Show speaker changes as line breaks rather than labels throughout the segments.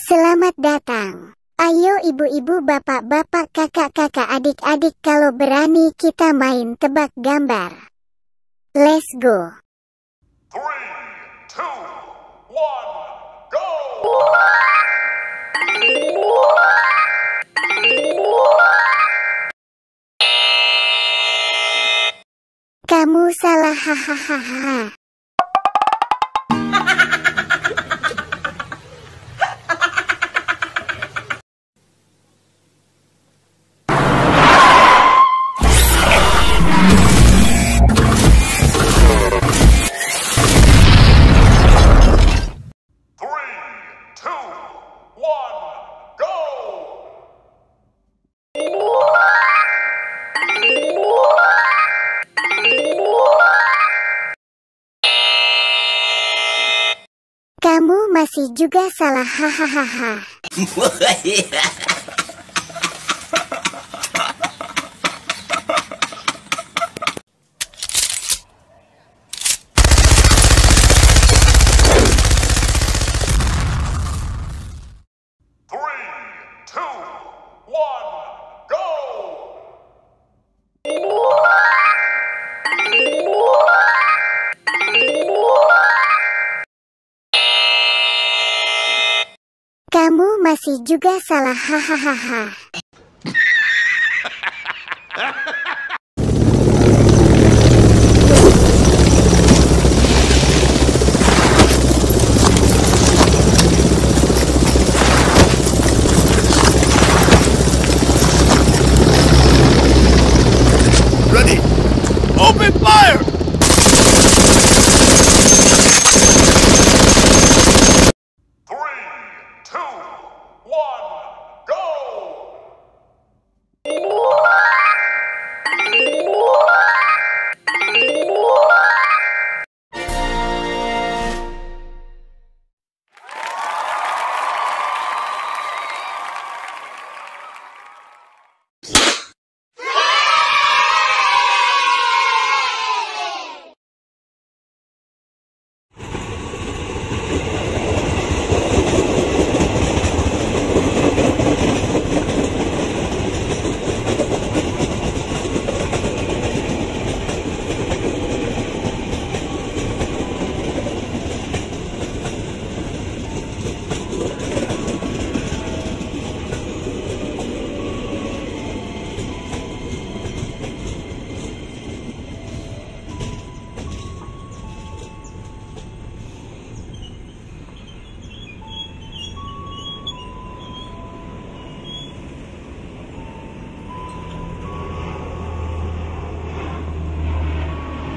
Selamat datang. Ayo ibu-ibu, bapak-bapak, kakak-kakak, adik-adik kalau berani kita main tebak gambar. Let's go.
Three, two, one, go!
Kamu salah hahaha.
Masih juga salah
hahaha. masih juga salah hahaha.
Ready? Open fire!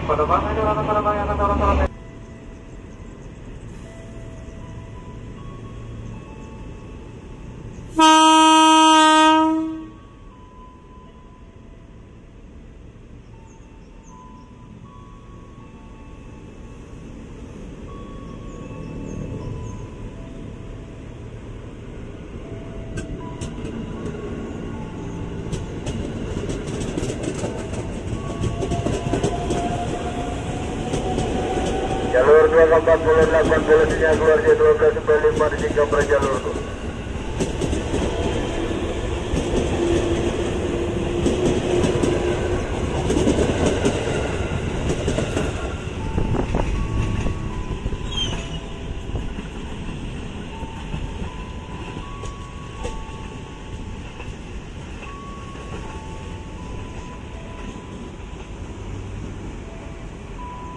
こ
の番組はこ
の番組
はこの番
組280 80 sinyal keluar jadwal kembali pada tingkat perjalurku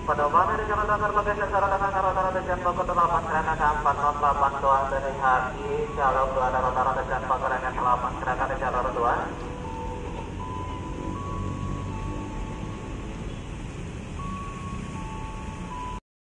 Pedoman jalan dasar bagai secara dengan rata-rata dan pokok delapan kereta empat not delapan dari HI jalur dua ada rata-rata dan pokok kereta kereta